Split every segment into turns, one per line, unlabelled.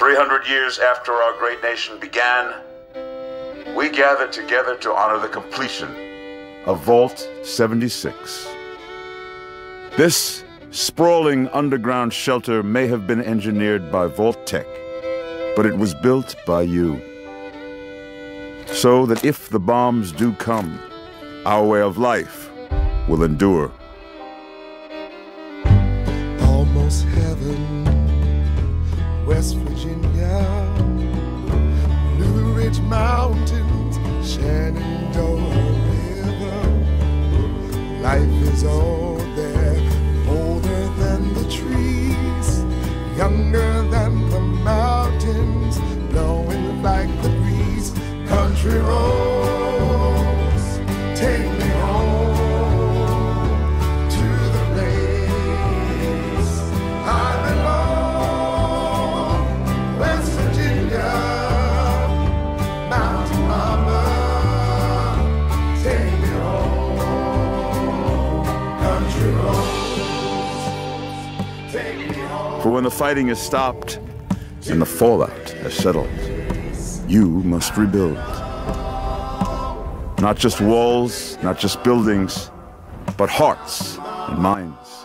300 years after our great nation began, we gather together to honor the completion of Vault 76. This sprawling underground shelter may have been engineered by Vault-Tec, but it was built by you. So that if the bombs do come, our way of life will endure.
Almost heaven, West Virginia, Blue Ridge Mountains, Shenandoah River. Life is all there, older than the trees, younger
For when the fighting is stopped and the fallout has settled, you must rebuild. Not just walls, not just buildings, but hearts and minds,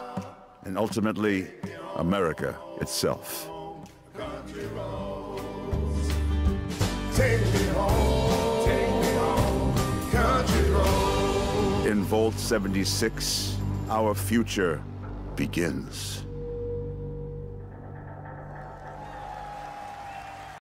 and ultimately, America itself. In Vault 76, our future begins.